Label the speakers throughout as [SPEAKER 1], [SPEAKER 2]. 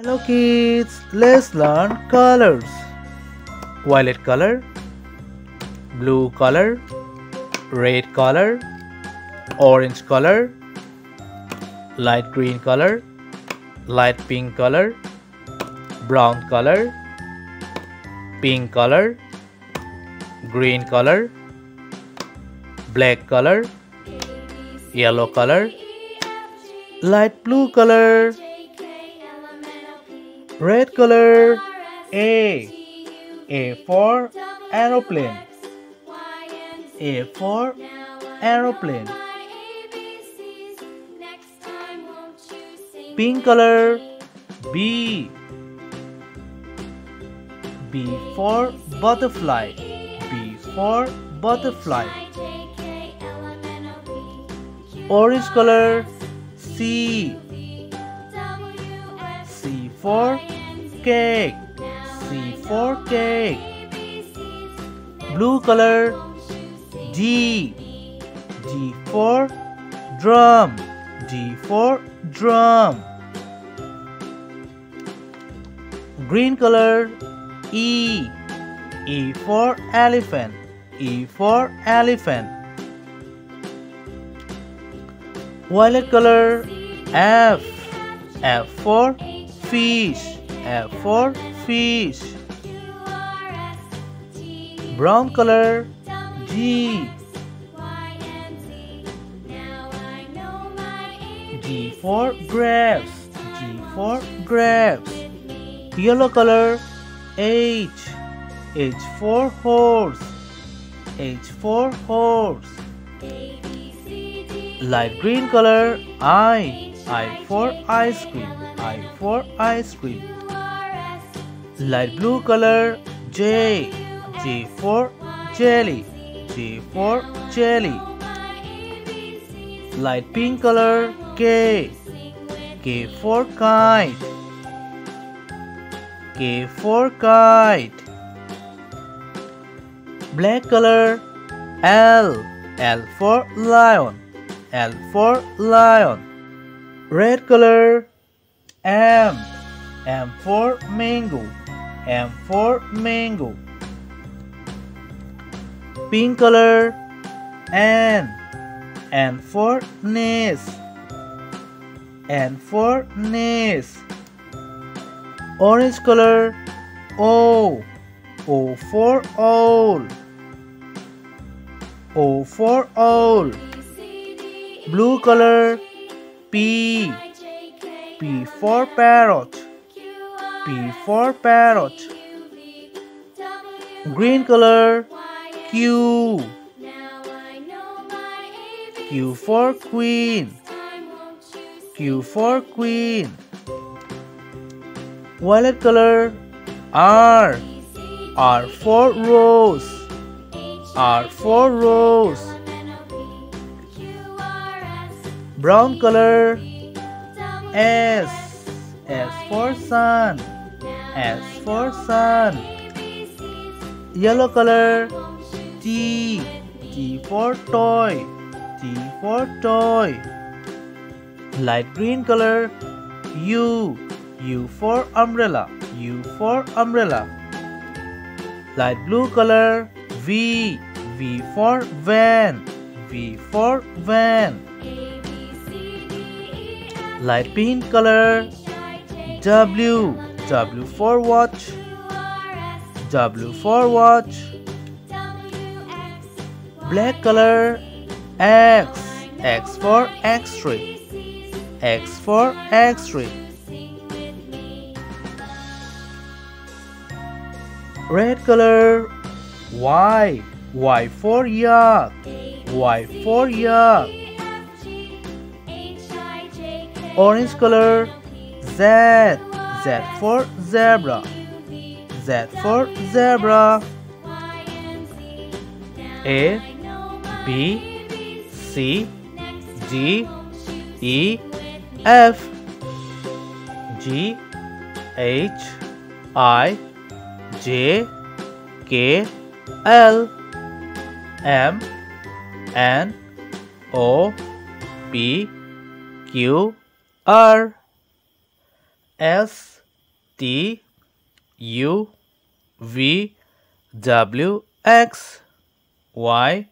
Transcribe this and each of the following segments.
[SPEAKER 1] Hello kids, let's learn colors. Violet color, blue color, red color, orange color, light green color, light pink color, brown color, pink color, green color, black color, yellow color, light blue color, red color, A, A for aeroplane, A for aeroplane, pink color, B, B for butterfly, B for butterfly, orange color, C, C for cake, C for cake, blue color, D, D for drum, D for drum, green color, E, E for elephant, E for elephant, violet color, F, F for fish, F for fish, brown color, G, G for grapes, G for grapes, yellow color, H, H for horse, H for horse, light green color, I, I for ice cream, I for ice cream, light blue color, J, J for jelly, J for jelly, light pink color, K, K for kite, K for kite, black color, L, L for lion, L for lion, red color, M, M for mango, M for mango, pink color, N, N for nest, N for nest, orange color, O, O for owl, O for owl, blue color, P, P for parrot, P for parrot, green color, Q, Q for queen, Q for queen, violet color, R, R for rose, R for rose, brown color, S, S for sun, S for sun, yellow color, T, T for toy, T for toy, light green color, U, U for umbrella, U for umbrella, light blue color, V, V for van, V for van, light pink color, W, W for watch, W for watch, black color, X, X for X-ray, X for X-ray, red color, Y, Y for yak, Y for yak, orange color, Z, Z for zebra, Z for zebra, A, B, C, D, E, F, G, H, I, J, K, L, M, N, O, P, Q, R, S, T U V W X Y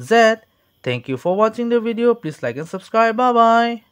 [SPEAKER 1] Z. Thank you for watching the video. Please like and subscribe. Bye bye.